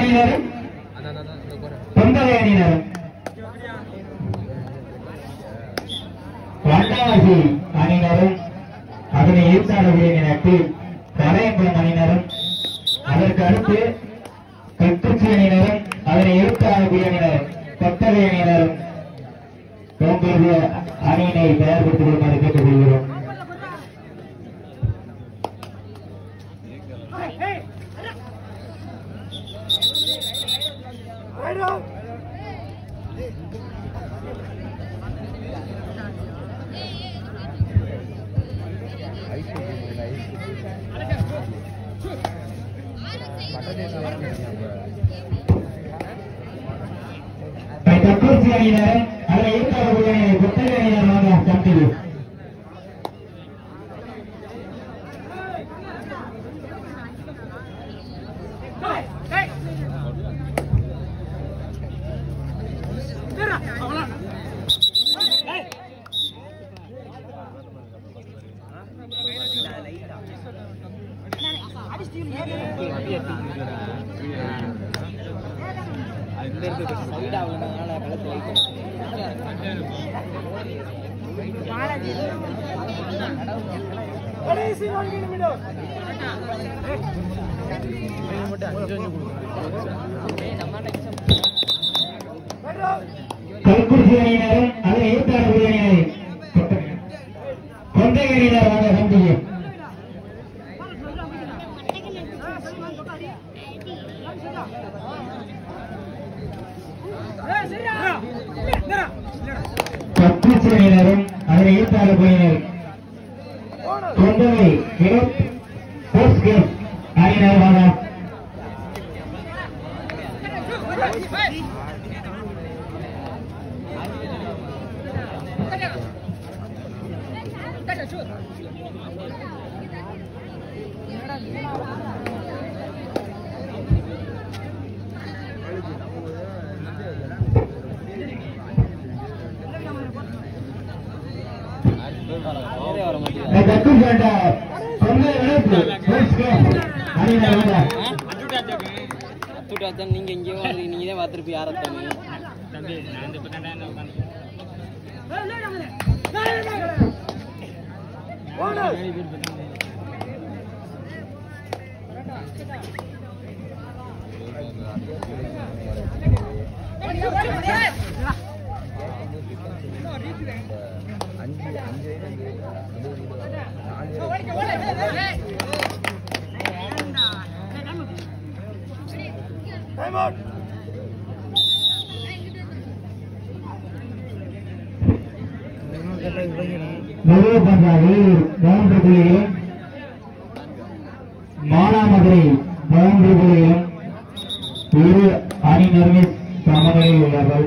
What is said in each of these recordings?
அணியினரும் தொண்டரை அணியினரும் வண்டாசி அணியினரும் அதனை ஈர்த்தாளர்களின் இனத்து அணியினரும். அதற்கு அடுத்து கட்டுச்சி அணியினரும் அதனை ஈர்த்தாளர்கள் அணியினரும் கொத்தகை அணியினரும். தோன்றிய அணியினை தயார்படுத்திக் கொள்ளுமாறு கேட்டுக்கொள்கிறோம். கக்கூர்ச்சி அணியினர் கொத்தகை அணியினரும் கண்டிப்பாக கல்குறிச்சி அணியினரும் அதனை ஈர்த்தாளர்கள் அணியினரை கொண்டை வாங்க சந்திக்கு அணியினரும் அதனை ஈர்த்தாளர்கள் அணியினர் கொண்டவை வினோத் போஸ்ட் கேம் அணியினர் கல்குறிச்சி அண்ட கொண்டை வினோத் போஸ்ட் கேம் அணியினர் வாங்க நீங்க இங்கே வந்து நீங்க தான் அஞ்சு அஞ்சு. நிறைய பண்ற வெளியூர் மூன்று புள்ளிகளும் மானாமதுரை மூன்று புள்ளிகளும் இரு அணியினருமே சமநிலையில் உள்ளார்கள்.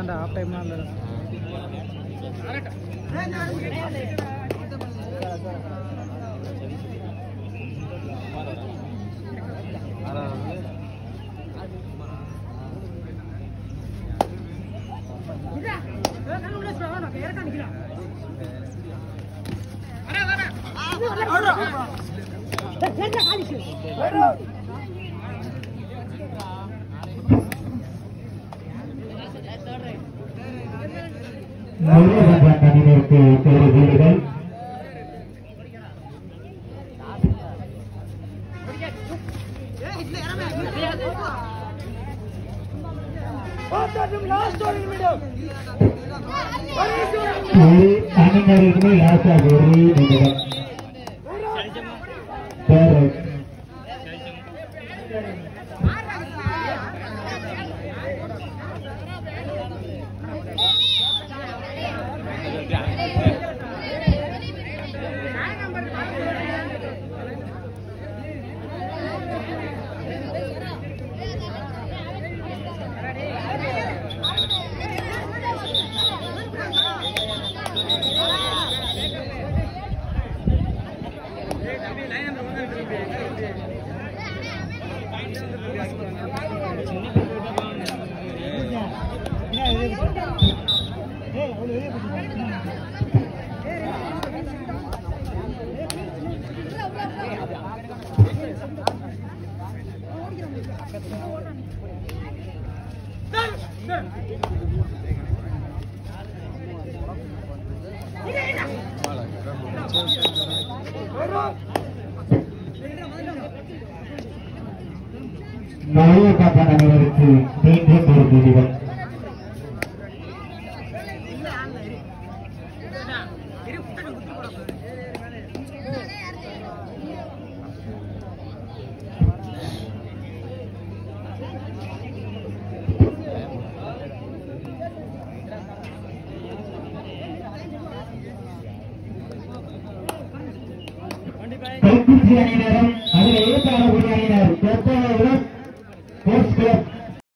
ಇದ್ರಂಡ ಆ ಟೈಮ್ ಅಂದ್ರೆ Right up! அணியினருக்கு ஒரு புள்ளிகள் ஒரு அணியினருக்குமே லாஸ்டாக ஒரே நிமிடம் சரி. நாயகப்பட நேருக்கு மீண்டும் ஒரு முடிவன் கைக்குச்சி அணியினரும் அதில் ஏற்பாடு அணியினர் ஸ்போர்ட்ஸ் கிளப்